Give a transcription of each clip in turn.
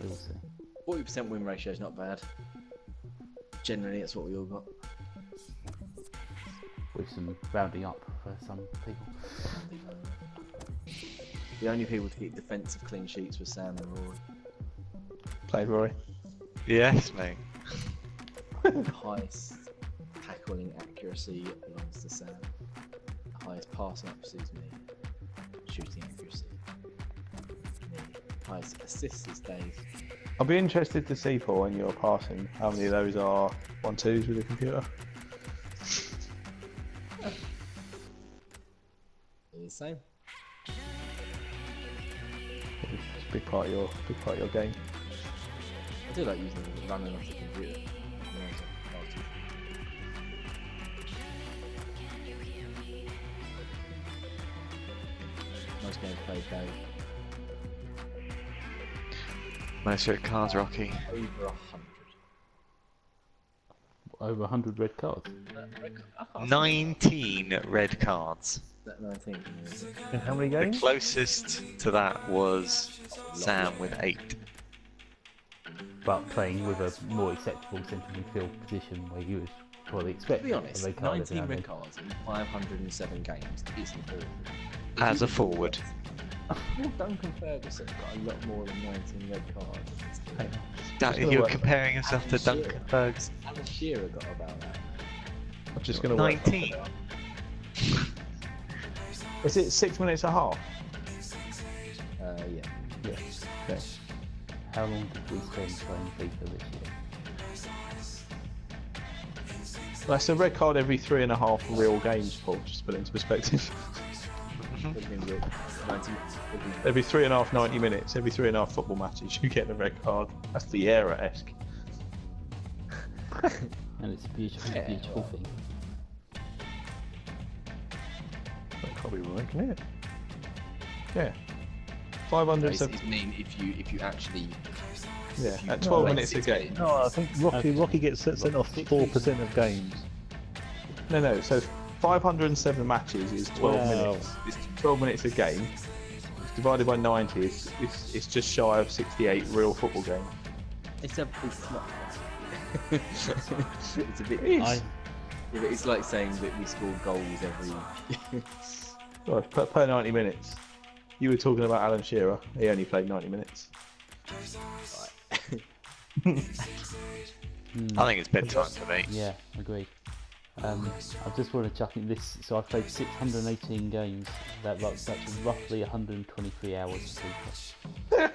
We'll see. Forty percent win ratio is not bad. Generally, that's what we all got. With some rounding up for some people. The only people to keep defensive clean sheets were Sam and Rory. Play Rory. Yes, mate. The highest tackling accuracy belongs to Sam. The highest passing accuracy is me. Shooting Highest assists is Dave. I'll be interested to see, Paul, when you're passing, how many of those are one twos with the computer. The same. It's a big part of your big part of your game. I do like using the running off the computer. when I was a party. Most games played Dave. Most red cards, Rocky. Over a hundred. Over a 100 red cards. Nineteen red cards. 19. In how many games? The closest to that was Sam with eight. But playing with a more acceptable central midfield position where you would probably To be honest, red card every 19 now red cards in 507 games isn't awful. As a forward. the- Well, Duncan Ferguson got a lot more than 19 red cards. Hey, Da- you're work. comparing yourself to Alan Duncan Ferguson. Alan Shearer got about that. I'm just going to work. 19. Is it six minutes and a half? Uh, yeah. Yeah. Okay. How long did we spend playing FIFA this year? That's a red card every three and a half real games, Paul. Just to put it into perspective. Would have been good. 19 would be- every three and a half 90 minutes, every three and a half football matches, you get a red card. That's the era esque. And it's a beautiful, Yeah, beautiful thing. That can't be right, can it? Yeah. It's, 507. it's mean if you if you actually Yeah, you at 12 minutes a game. games- No, I think Rocky Rocky gets sent sent off four percent of games. No, no. So 507 matches is 12 Wow. minutes. It's 12 minutes a game. It's divided by 90. It's, it's, it's just shy of 68 real football games. It's a it's not. it's a bit. It is. I, It's like saying that we score goals every. Well, per, per 90 minutes. You were talking about Alan Shearer. He only played 90 minutes. hmm, I think it's bedtime for me. yeah, agreed. Um, I just want to chuck in this. So I've played 618 games. That ru- that's roughly 123 hours of FIFA.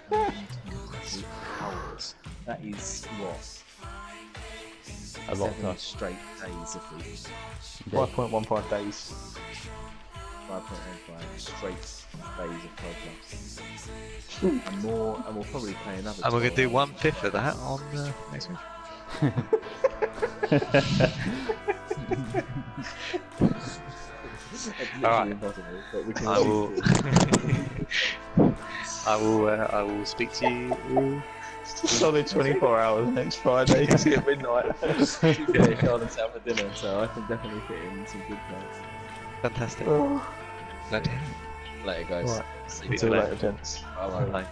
hours. That is what A lot of seven time. straight days of FIFA. Indeed. 5.15 days. 5.15 straight days of Pro Clubs. and more, and we'll probably play another. And we're going to do one fifth of that on uh, next week. It's literally Alright. impossible, but we can I will. I will. Uh, I will speak to you. Solid 24 hours next Friday. It's at midnight. yeah, Charlotte's out for dinner, so I can definitely fit in some good plays. Fantastic. oh. Bloody Later, guys. Right. See See you See you you later, gents. Bye-bye. Bye.